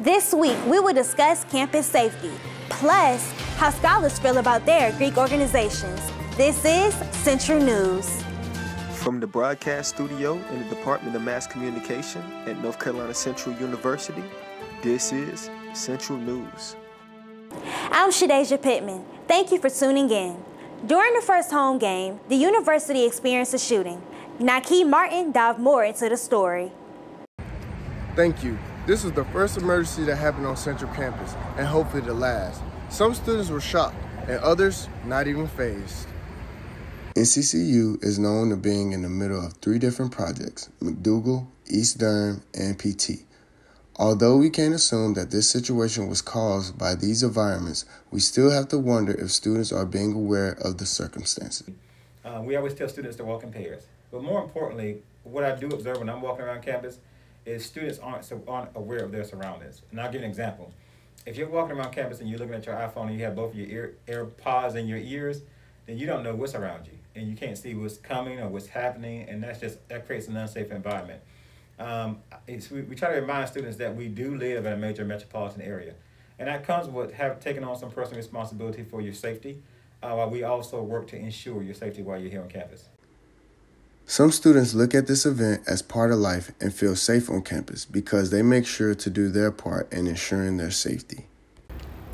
This week, we will discuss campus safety, plus how scholars feel about their Greek organizations. This is Central News. From the broadcast studio in the Department of Mass Communication at North Carolina Central University, this is Central News. I'm Shadeja Pittman. Thank you for tuning in. During the first home game, the university experienced a shooting. Naki Martin dived more into the story. Thank you. This was the first emergency that happened on Central Campus, and hopefully the last. Some students were shocked, and others not even phased. NCCU is known to being in the middle of three different projects McDougald, East Durham, and PT. Although we can't assume that this situation was caused by these environments, we still have to wonder if students are being aware of the circumstances. Uh, we always tell students to walk in pairs. But more importantly, what I do observe when I'm walking around campus is students aren't, so aren't aware of their surroundings. And I'll give an example. If you're walking around campus and you're looking at your iPhone and you have both your ear, AirPods in your ears, then you don't know what's around you. And you can't see what's coming or what's happening. And that's just, that creates an unsafe environment. Um, we, we try to remind students that we do live in a major metropolitan area. And that comes with have taking on some personal responsibility for your safety, uh, while we also work to ensure your safety while you're here on campus. Some students look at this event as part of life and feel safe on campus because they make sure to do their part in ensuring their safety.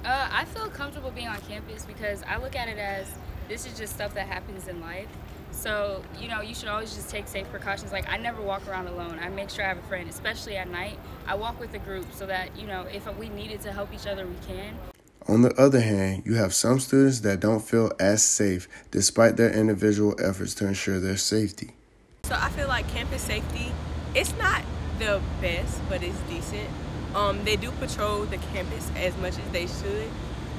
Uh, I feel comfortable being on campus because I look at it as this is just stuff that happens in life. So, you know, you should always just take safe precautions. Like, I never walk around alone. I make sure I have a friend, especially at night. I walk with a group so that, you know, if we needed to help each other, we can. On the other hand, you have some students that don't feel as safe despite their individual efforts to ensure their safety. So I feel like campus safety, it's not the best, but it's decent. Um, they do patrol the campus as much as they should,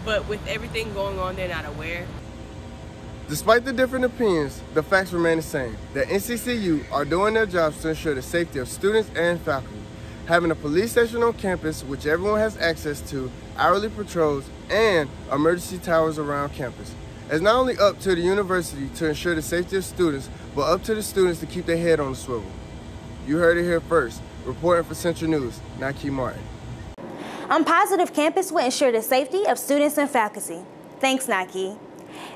but with everything going on, they're not aware. Despite the different opinions, the facts remain the same. The NCCU are doing their jobs to ensure the safety of students and faculty. Having a police station on campus, which everyone has access to, hourly patrols, and emergency towers around campus. It's not only up to the university to ensure the safety of students, but up to the students to keep their head on the swivel. You heard it here first. Reporting for Central News, Nike Martin. I'm positive campus will ensure the safety of students and faculty. Thanks, Nike.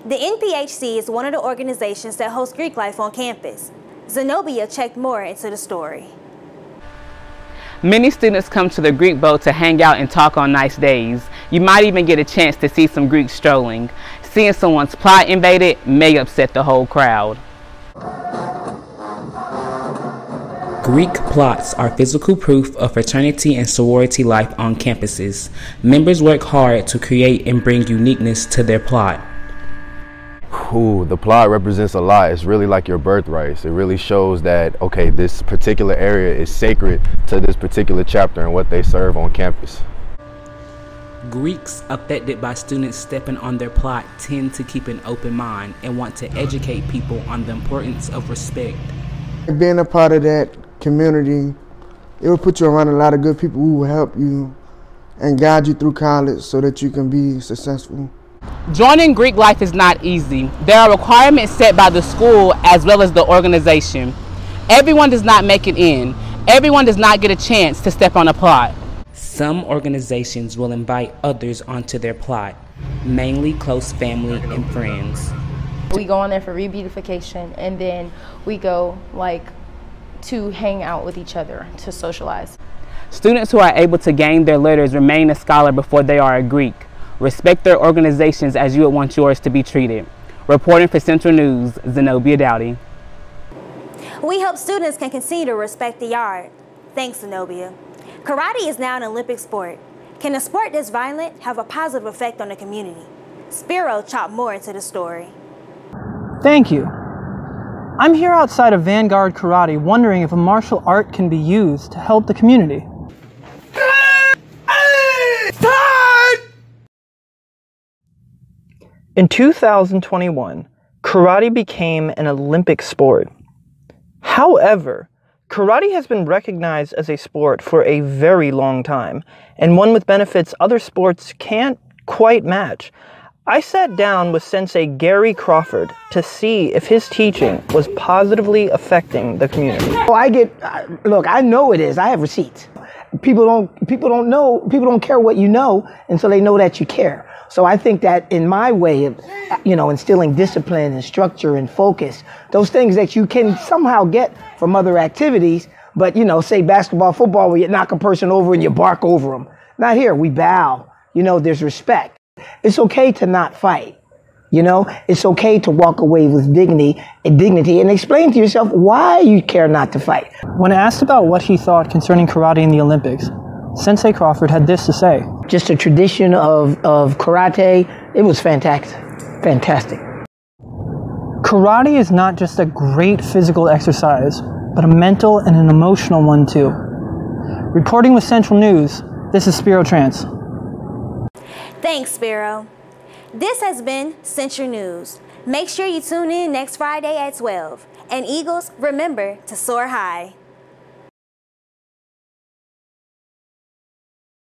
The NPHC is one of the organizations that hosts Greek life on campus. Zenobia checked more into the story. Many students come to the Greek boat to hang out and talk on nice days. You might even get a chance to see some Greeks strolling. Seeing someone's plot invaded may upset the whole crowd. Greek plots are physical proof of fraternity and sorority life on campuses. Members work hard to create and bring uniqueness to their plot. Ooh, the plot represents a lot. It's really like your birthright. It really shows that, okay, this particular area is sacred to this particular chapter and what they serve on campus. Greeks affected by students stepping on their plot tend to keep an open mind and want to educate people on the importance of respect. Being a part of that community, it will put you around a lot of good people who will help you and guide you through college so that you can be successful. Joining Greek life is not easy. There are requirements set by the school as well as the organization. Everyone does not make it in. Everyone does not get a chance to step on a plot. Some organizations will invite others onto their plot, mainly close family and friends. We go on there for rebeautification and then we go like to hang out with each other to socialize. Students who are able to gain their letters remain a scholar before they are a Greek. Respect their organizations as you would want yours to be treated. Reporting for Central News, Zenobia Dowdy. We hope students can continue to respect the art. Thanks, Zenobia. Karate is now an Olympic sport. Can a sport this violent have a positive effect on the community? Spiro chopped more into the story. Thank you. I'm here outside of Vanguard Karate wondering if a martial art can be used to help the community. In 2021, karate became an Olympic sport. However, karate has been recognized as a sport for a very long time, and one with benefits other sports can't quite match. I sat down with Sensei Gary Crawford to see if his teaching was positively affecting the community. Oh, I get, look, I know it is. I have receipts. People don't people don't know people don't care what you know until they know that you care. So I think that in my way of you know instilling discipline and structure and focus, those things that you can somehow get from other activities, but you know, say basketball, football, where you knock a person over and you bark over them. Not here. We bow. You know, there's respect. It's okay to not fight. You know, it's okay to walk away with dignity and dignity and explain to yourself why you care not to fight. When asked about what he thought concerning karate in the Olympics, Sensei Crawford had this to say. Just a tradition of, of karate, it was fantastic. Fantastic. Karate is not just a great physical exercise, but a mental and an emotional one too. Reporting with Central News, this is Spiro Trance. Thanks, Spiro. This has been Central News. Make sure you tune in next Friday at 12. And Eagles, remember to soar high.